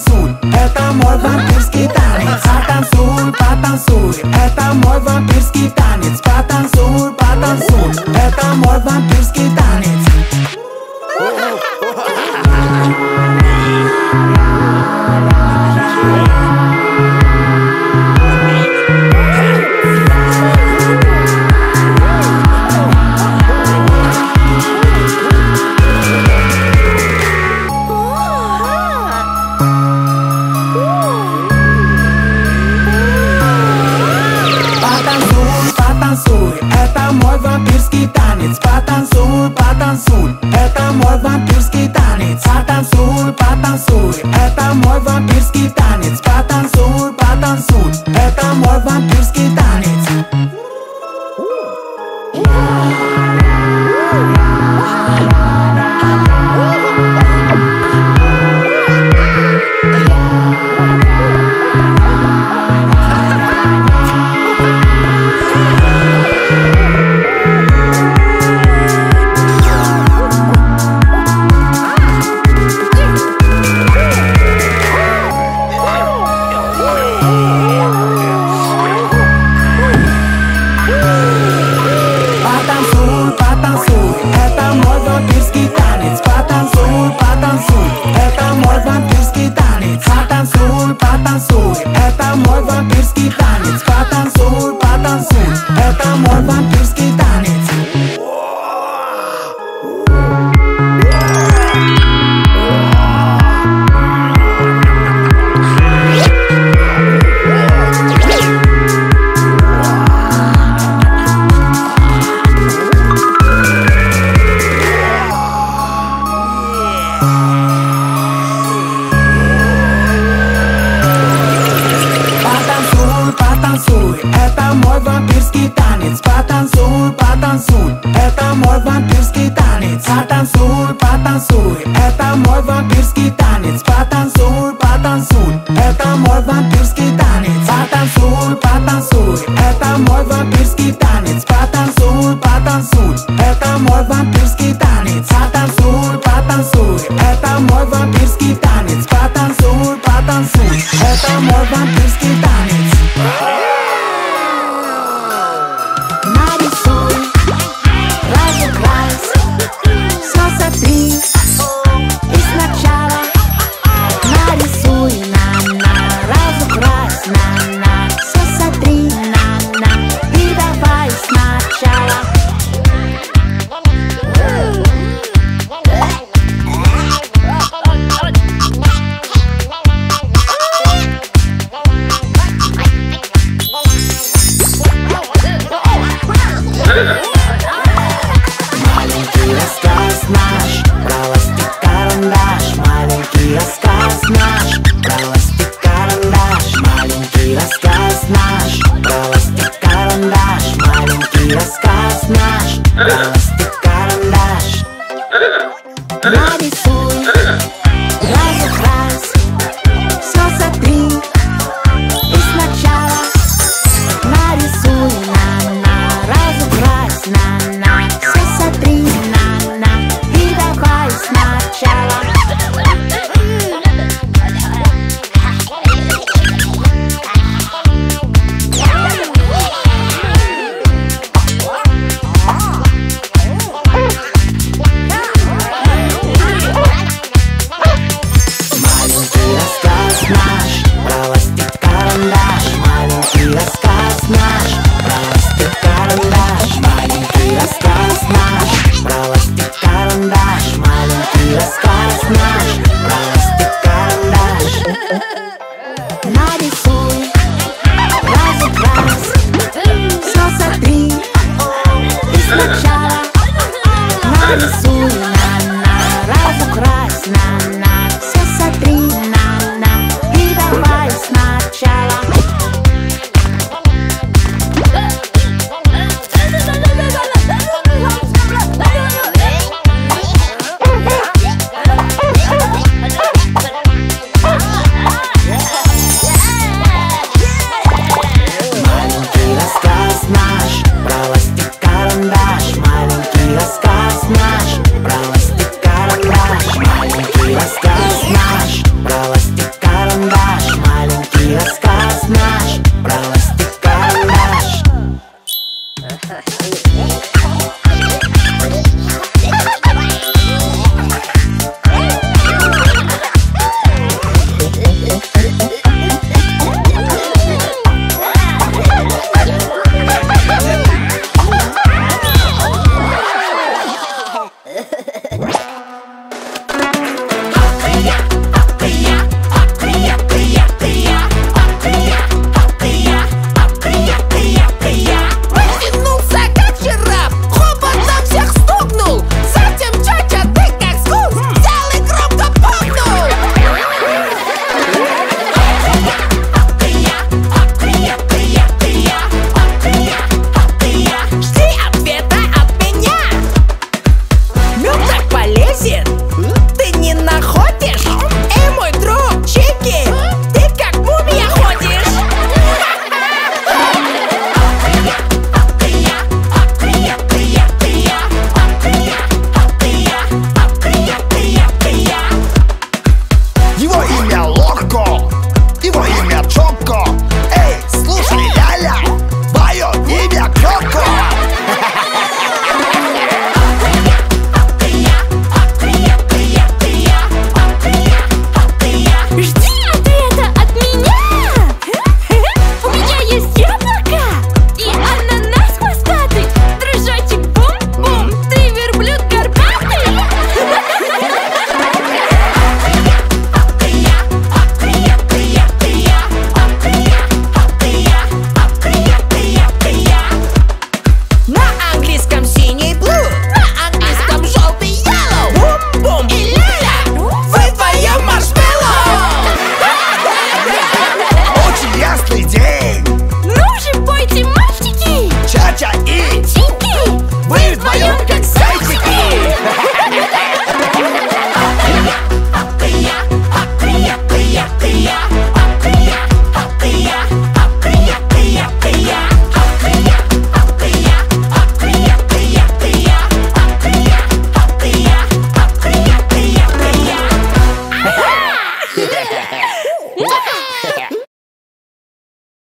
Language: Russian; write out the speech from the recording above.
потанцуй Это мой вампирский танец. Потанцуй, потанцуй. Это мой вампирский танец. Потанцуй, потанцуй. Это мой вампирский танец. Oh, Курбатан суд Это мой вампирский вампирский танец. Потанцуй, потанцуй, это мой вампирский танец. Потанцуй, потанцуй, это мой вампирский танец. Потанцуй, потанцуй, это мой вампирский танец. Надо рассказ наш. Про ластик карандаш Маленький рассказ наш. Про ластик карандаш Маленький рассказ наш. Про ластик карандаш Маленький рассказ наш. Про ластик карандаш. Нарисуй.